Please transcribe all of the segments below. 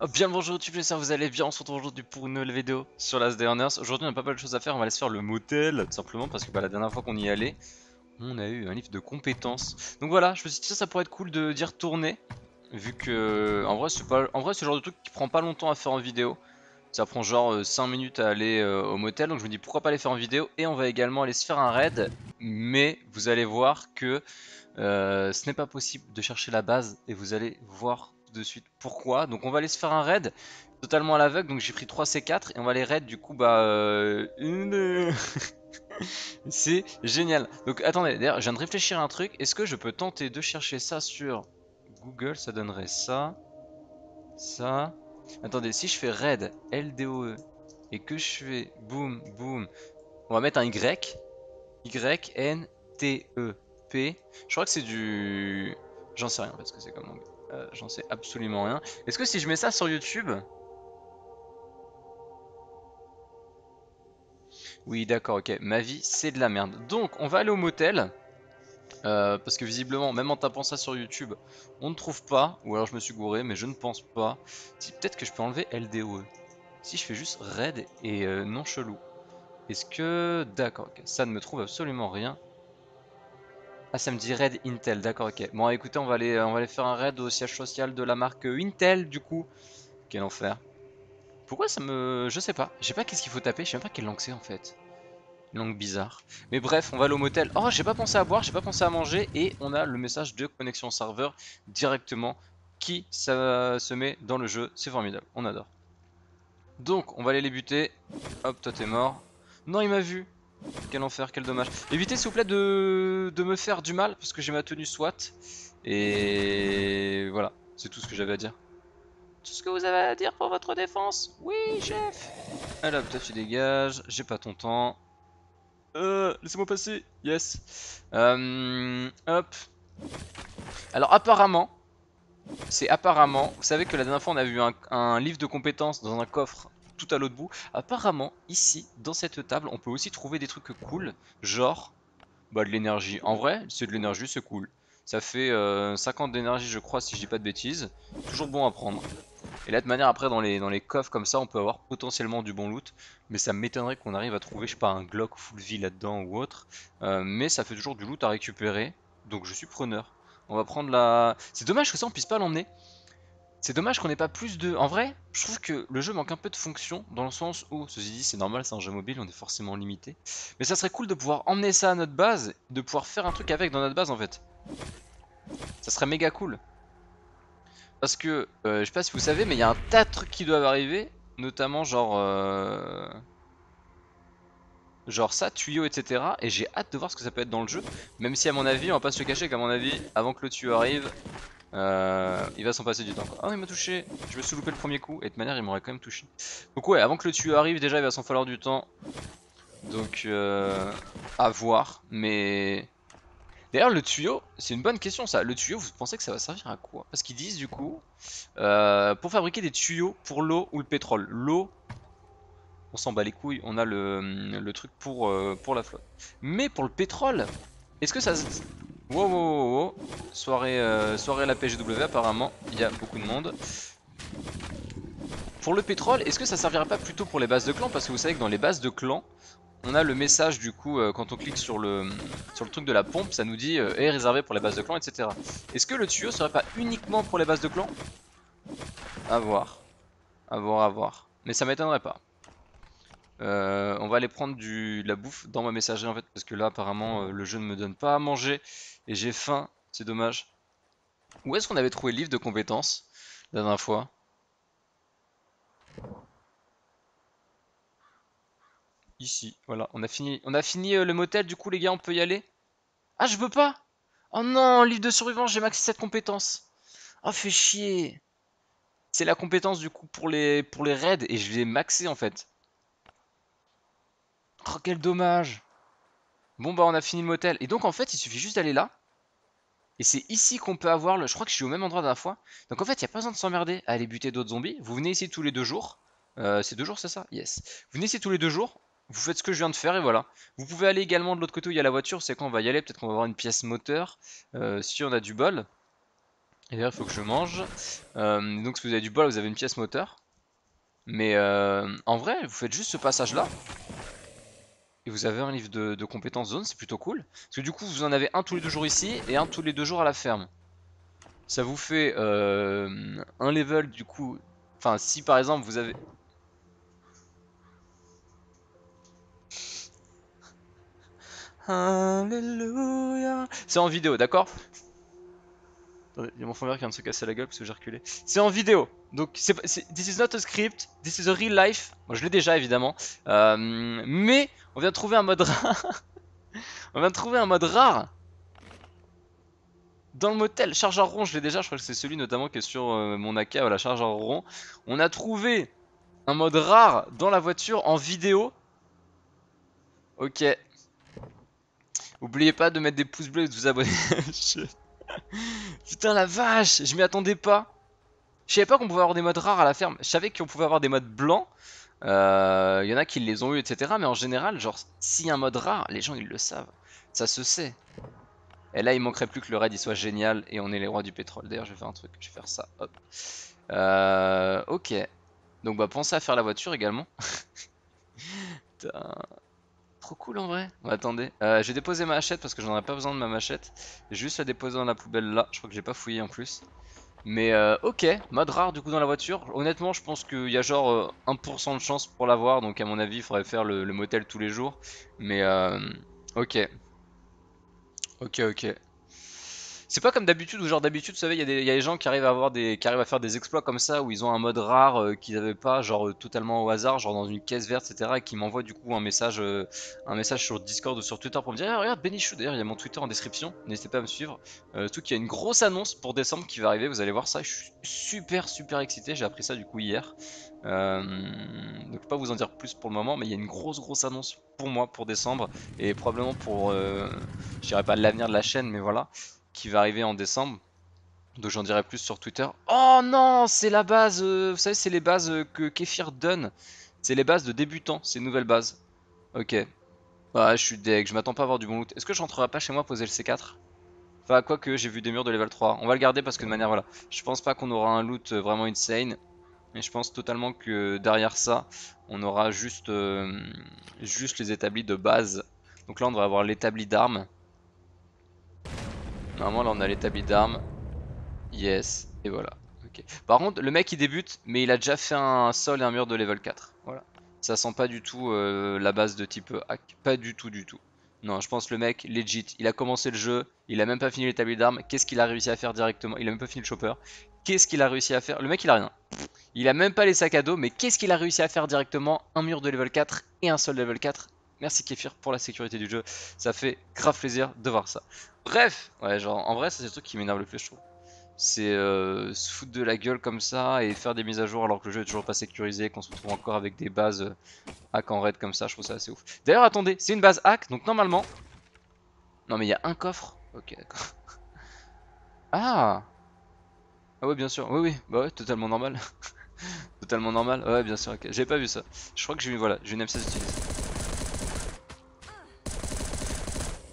Oh, bien bonjour YouTube, j'espère que vous allez bien, on se retrouve aujourd'hui pour une nouvelle vidéo sur Last Day on. Aujourd'hui on a pas mal de choses à faire, on va aller se faire le motel, tout simplement parce que bah, la dernière fois qu'on y allait, on a eu un livre de compétences. Donc voilà, je me suis dit ça, ça pourrait être cool d'y retourner, vu que en vrai c'est pas, le genre de truc qui prend pas longtemps à faire en vidéo. Ça prend genre 5 euh, minutes à aller euh, au motel, donc je me dis pourquoi pas les faire en vidéo. Et on va également aller se faire un raid, mais vous allez voir que euh, ce n'est pas possible de chercher la base, et vous allez voir de suite pourquoi? Donc on va aller se faire un raid totalement à l'aveugle. Donc j'ai pris 3 C4 et on va les raid du coup bah euh, une... C'est génial. Donc attendez, d'ailleurs je viens de réfléchir à un truc. Est-ce que je peux tenter de chercher ça sur Google? Ça donnerait ça. Ça. Attendez, si je fais raid LDOE et que je fais boom boom, on va mettre un Y. Y N T E P. Je crois que c'est du. J'en sais rien parce que c'est comme langue. Euh, j'en sais absolument rien. Est-ce que si je mets ça sur YouTube... Oui, d'accord, ok. Ma vie, c'est de la merde. Donc, on va aller au motel. Euh, parce que visiblement, même en tapant ça sur YouTube, on ne trouve pas. Ou alors je me suis gouré, mais je ne pense pas. Si, peut-être que je peux enlever LDOE. Si je fais juste raid et euh, non chelou. Est-ce que... D'accord, ok. Ça ne me trouve absolument rien. Ah, ça me dit raid Intel, d'accord, ok. Bon, écoutez, on va, aller, on faire un raid au siège social de la marque Intel, du coup. Quel enfer. Pourquoi ça me... Je sais pas. Je sais pas qu'est-ce qu'il faut taper. Je sais même pas quelle langue c'est, en fait. Une langue bizarre. Mais bref, on va aller au motel. Oh, j'ai pas pensé à boire, j'ai pas pensé à manger. Et on a le message de connexion serveur directement qui ça se met dans le jeu. C'est formidable, on adore. Donc, on va aller les buter. Hop, toi t'es mort. Non, il m'a vu. Quel enfer, quel dommage. Évitez s'il vous plaît de, me faire du mal parce que j'ai ma tenue SWAT. Et voilà, c'est tout ce que j'avais à dire. Tout ce que vous avez à dire pour votre défense? Oui, chef Alors, toi tu dégages, j'ai pas ton temps. Euh, laissez-moi passer, yes. Euh, hop. Alors apparemment, c'est apparemment, vous savez que la dernière fois on a vu un livre de compétences dans un coffre tout à l'autre bout. Apparemment, ici, dans cette table, on peut aussi trouver des trucs cool, genre bah, de l'énergie. En vrai, c'est de l'énergie, c'est cool. Ça fait 50 euh, d'énergie, je crois, si je dis pas de bêtises. Toujours bon à prendre. Et là, de manière, après, dans les, dans les coffres comme ça, on peut avoir potentiellement du bon loot. Mais ça m'étonnerait qu'on arrive à trouver, je sais pas, un Glock full vie là-dedans ou autre. Euh, mais ça fait toujours du loot à récupérer. Donc je suis preneur. On va prendre la... C'est dommage que ça, on puisse pas l'emmener. C'est dommage qu'on ait pas plus de... En vrai, je trouve que le jeu manque un peu de fonction, dans le sens où, ceci dit, c'est normal, c'est un jeu mobile, on est forcément limité. Mais ça serait cool de pouvoir emmener ça à notre base, de pouvoir faire un truc avec dans notre base en fait. Ça serait méga cool. Parce que, euh, je sais pas si vous savez, mais il y a un tas de trucs qui doivent arriver, notamment genre... Euh, genre ça, tuyau, etc. Et j'ai hâte de voir ce que ça peut être dans le jeu. Même si à mon avis, on va pas se le cacher qu'à mon avis, avant que le tuyau arrive, euh, il va s'en passer du temps. Ah, il m'a touché. Je me suis loupé le premier coup. Et de manière, il m'aurait quand même touché. Donc, ouais, avant que le tuyau arrive, déjà, il va s'en falloir du temps. Donc, euh, à voir. Mais. D'ailleurs, le tuyau, c'est une bonne question ça. Le tuyau, vous pensez que ça va servir à quoi? Parce qu'ils disent du coup, euh, pour fabriquer des tuyaux pour l'eau ou le pétrole. L'eau, on s'en bat les couilles, on a le, le truc pour, euh, pour la flotte. Mais pour le pétrole, est-ce que ça, Wow, wow. Soirée, euh, soirée la PGW apparemment, il y a beaucoup de monde. Pour le pétrole, est-ce que ça servirait pas plutôt pour les bases de clan? Parce que vous savez que dans les bases de clan, on a le message du coup, euh, quand on clique sur le, sur truc de la pompe, ça nous dit euh, est réservé pour les bases de clan, etc. Est-ce que le tuyau serait pas uniquement pour les bases de clan? A voir. A voir, à voir. Mais ça m'étonnerait pas. Euh, on va aller prendre de la bouffe dans ma messagerie en fait parce que là apparemment euh, le jeu ne me donne pas à manger et j'ai faim, c'est dommage. Où est-ce qu'on avait trouvé le livre de compétences la dernière fois? Ici, voilà, on a fini, on a fini euh, le motel du coup les gars on peut y aller? Ah je peux pas! Oh non, livre de survivance, j'ai maxé cette compétence. Oh fait chier. C'est la compétence du coup pour les, pour les raids et je l'ai maxé en fait Oh, quel dommage Bon, bah, on a fini le motel. Et donc, en fait, il suffit juste d'aller là. Et c'est ici qu'on peut avoir le... Je crois que je suis au même endroit dernière fois. Donc, en fait, il n'y a pas besoin de s'emmerder à aller buter d'autres zombies. Vous venez ici tous les deux jours. Euh, c'est deux jours, c'est ça? Yes. Vous venez ici tous les deux jours. Vous faites ce que je viens de faire et voilà. Vous pouvez aller également de l'autre côté où il y a la voiture. C'est quand on va y aller? Peut-être qu'on va avoir une pièce moteur. Euh, si on a du bol. Et d'ailleurs, il faut que je mange. Euh, donc, si vous avez du bol, vous avez une pièce moteur. Mais en vrai, vous faites juste ce passage-là. Et vous avez un livre de, compétences zone, c'est plutôt cool. Parce que du coup, vous en avez un tous les deux jours ici et un tous les deux jours à la ferme. Ça vous fait euh, un level du coup. Enfin, si par exemple vous avez. C'est en vidéo, d'accord? Il y a mon fond vert qui vient de se casser la gueule parce que j'ai reculé. C'est en vidéo. Donc, c'est, this is not a script, this is a real life. Moi, je l'ai déjà, évidemment. Euh, mais, on vient de trouver un mode rare. on vient de trouver un mode rare. Dans le motel, chargeur rond, je l'ai déjà. Je crois que c'est celui notamment qui est sur euh, mon AK, voilà, chargeur rond. On a trouvé un mode rare dans la voiture en vidéo. Ok. N'oubliez pas de mettre des pouces bleus et de vous abonner. Putain la vache, je m'y attendais pas. Je savais pas qu'on pouvait avoir des modes rares à la ferme. Je savais qu'on pouvait avoir des modes blancs. Il euh, y en a qui les ont eu, etc. Mais en général, genre, a un mode rare, les gens ils le savent. Ça se sait. Et là, il manquerait plus que le raid il soit génial et on est les rois du pétrole. D'ailleurs, je vais faire un truc. Je vais faire ça. Hop. Euh, ok. Donc, bah, pensez à faire la voiture également. Putain. Trop cool en vrai. attendez, euh, j'ai déposé ma machette parce que j'en aurais pas besoin de ma machette. Juste la déposer dans la poubelle là. Je crois que j'ai pas fouillé en plus. Mais euh, ok, mode rare du coup dans la voiture. Honnêtement, je pense qu'il y a genre 1% euh, de chance pour l'avoir. Donc à mon avis, il faudrait faire le, le, motel tous les jours. Mais ok. Ok, ok. C'est pas comme d'habitude, où genre d'habitude, vous savez, il y, a des gens qui arrivent à avoir des, qui arrivent à faire des exploits comme ça, où ils ont un mode rare euh, qu'ils n'avaient pas, genre euh, totalement au hasard, genre dans une caisse verte, etc. Et qui m'envoient du coup un message, euh, un message sur Discord ou sur Twitter pour me dire, ah, regarde Benichou, d'ailleurs il y a mon Twitter en description, n'hésitez pas à me suivre. tout qu'il y a une grosse annonce pour décembre qui va arriver, vous allez voir ça, je suis super super excité, j'ai appris ça du coup hier. Euh, donc pas vous en dire plus pour le moment, mais il y a une grosse grosse annonce pour moi pour décembre et probablement pour, je dirais pas l'avenir de la chaîne, mais voilà qui va arriver en décembre. Donc j'en dirai plus sur Twitter. Oh non, c'est la base, euh, vous savez, c'est les bases euh, que Kefir donne. C'est les bases de débutants, ces nouvelles bases. Ok. Bah, je suis deg, je m'attends pas à avoir du bon loot. Est-ce que je rentrerai pas chez moi poser le C4 Enfin, quoi que j'ai vu des murs de level 3. On va le garder parce que de manière, voilà. Je pense pas qu'on aura un loot euh, vraiment insane. Mais je pense totalement que derrière ça, on aura juste, juste les établis de base. Donc là, on devrait avoir l'établi d'armes. Normalement là on a l'établi d'armes. Yes. Et voilà. ok Par contre le mec il débute mais il a déjà fait un sol et un mur de level 4. Voilà. Ça sent pas du tout euh, la base de type hack. Pas du tout du tout. Non je pense le mec legit. Il a commencé le jeu. Il a même pas fini l'établi d'armes. Qu'est-ce qu'il a réussi à faire directement? Il a même pas fini le chopper. Qu'est-ce qu'il a réussi à faire? Le mec il a rien. Il a même pas les sacs à dos mais qu'est-ce qu'il a réussi à faire directement? Un mur de level 4 et un sol de level 4 Merci Kefir pour la sécurité du jeu. Ça fait grave plaisir de voir ça. Bref, ouais, genre en vrai, c'est le truc qui m'énerve le plus, je trouve. C'est euh, se foutre de la gueule comme ça et faire des mises à jour alors que le jeu est toujours pas sécurisé, qu'on se retrouve encore avec des bases euh, hack en raid comme ça, je trouve ça assez ouf. D'ailleurs, attendez, c'est une base hack, donc normalement. Non, mais il y a un coffre. Ok, d'accord. Ah Ah, ouais, bien sûr. Oui, oui, bah ouais, totalement normal. totalement normal. Ouais, bien sûr, ok. J'avais pas vu ça. Je crois que j'ai voilà, j'ai une M16 utilisée.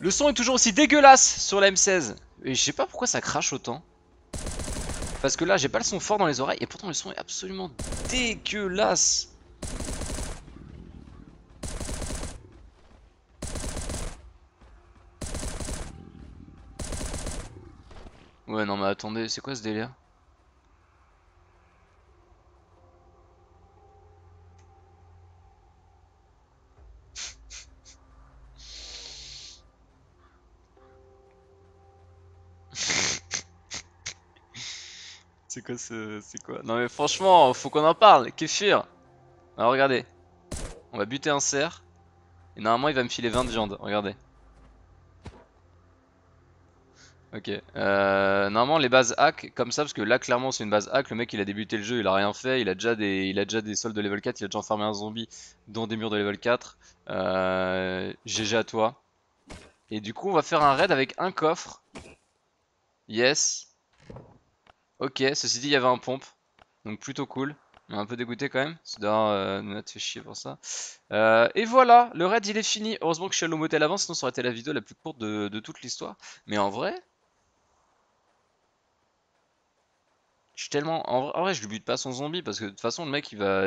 Le son est toujours aussi dégueulasse sur la M16. Et je sais pas pourquoi ça crache autant. Parce que là, j'ai pas le son fort dans les oreilles. Et pourtant, le son est absolument dégueulasse. Ouais, non, mais attendez, c'est quoi ce délire? C'est quoi ce... C'est quoi Non mais franchement, faut qu'on en parle. Kéfir. Alors regardez. On va buter un cerf. Et normalement il va me filer 20 de viande. Regardez. Ok. Euh, normalement les bases hack comme ça parce que là clairement c'est une base hack. Le mec il a débuté le jeu, il a rien fait. Il a déjà des, il a déjà des soldes de level 4. Il a déjà enfermé un zombie dans des murs de level 4. Euh, GG à toi. Et du coup on va faire un raid avec un coffre. Yes. Ok, ceci dit, il y avait un pompe. Donc plutôt cool. Un peu dégoûté quand même. C'est euh, nous fait chier pour ça. Euh, et voilà, le raid il est fini. Heureusement que je suis allé au motel avant, sinon ça aurait été la vidéo la plus courte de, toute l'histoire. Mais en vrai, Je suis tellement. En vrai, je lui bute pas son zombie parce que de toute façon, le mec, il va.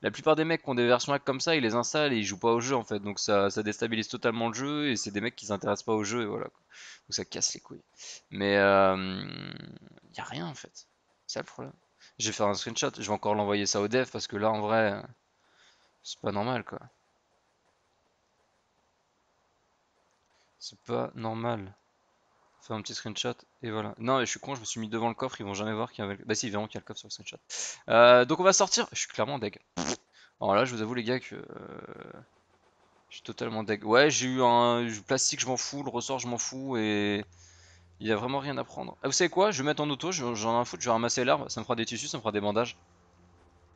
La plupart des mecs qui ont des versions hack comme ça, ils les installent et ils jouent pas au jeu en fait. Donc ça, ça déstabilise totalement le jeu et c'est des mecs qui s'intéressent pas au jeu et voilà. Donc ça casse les couilles. Mais euh, y a rien en fait. C'est le problème. Je vais faire un screenshot, je vais encore l'envoyer ça au dev parce que là en vrai, c'est pas normal quoi. C'est pas normal. Faire un petit screenshot et voilà. Non, mais je suis con, je me suis mis devant le coffre, ils vont jamais voir qu'il y a. Bah, si, ils verront qu'il y a le coffre sur le screenshot. Euh, donc, on va sortir. Je suis clairement deg. Alors là, je vous avoue, les gars, que. euh, Je suis totalement deg. Ouais, j'ai eu un plastique, je m'en fous. Le ressort, je m'en fous. Et. Il a vraiment rien à prendre. Ah, vous savez quoi? Je vais mettre en auto, je- j'en ai un foutre, je vais ramasser l'herbe. Ça me fera des tissus, ça me fera des bandages.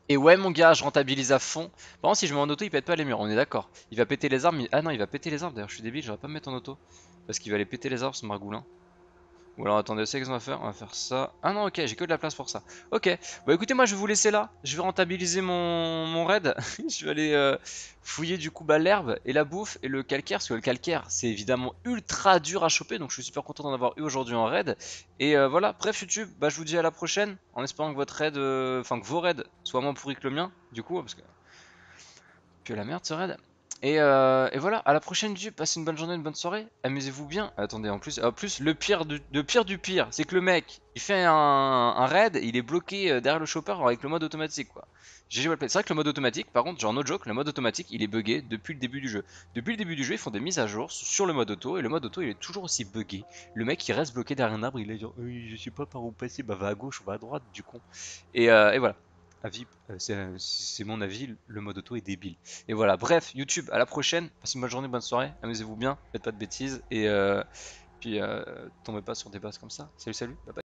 Et ouais, mon gars, je rentabilise à fond. Par contre, si je mets en auto, il pète pas les murs, on est d'accord. Il va péter les arbres. Ah non, il va péter les arbres. D'ailleurs, je suis débile, j'aurais pas me mettre en auto. Parce qu'il va aller péter les arbres, ce margoulin. Ou alors attendez, c'est ce qu'on va faire On va faire ça. Ah non, ok, j'ai que de la place pour ça. Ok, bon écoutez, moi je vais vous laisser là. Je vais rentabiliser mon, mon raid. je vais aller euh, fouiller du coup bah, l'herbe et la bouffe et le calcaire. Parce que le calcaire, c'est évidemment ultra dur à choper. Donc je suis super content d'en avoir eu aujourd'hui en raid. Et euh, voilà, bref YouTube, bah, je vous dis à la prochaine. En espérant que votre raid, euh, enfin que vos raids soient moins pourris que le mien. Du coup, parce que. Que la merde ce raid. Et, euh, et voilà, à la prochaine YouTube, passez une bonne journée, une bonne soirée, amusez-vous bien. Attendez, en plus, en plus le pire du, pire du pire, c'est que le mec, il fait un, raid, il est bloqué euh, derrière le chopper avec le mode automatique quoi. C'est vrai que le mode automatique, par contre, genre no joke, le mode automatique, il est buggé depuis le début du jeu. Depuis le début du jeu, ils font des mises à jour sur le mode auto, et le mode auto, il est toujours aussi buggé. Le mec, il reste bloqué derrière un arbre, il est genre, oui, je sais pas par où passer, bah va à gauche ou va à droite, du con. Euh, et voilà. Euh, euh, c'est mon avis, le mode auto est débile. Et voilà, bref, YouTube, à la prochaine. Passez une bonne journée, bonne soirée. Amusez-vous bien, faites pas de bêtises. Et euh, puis, euh, tombez pas sur des bases comme ça. Salut, salut, bye bye.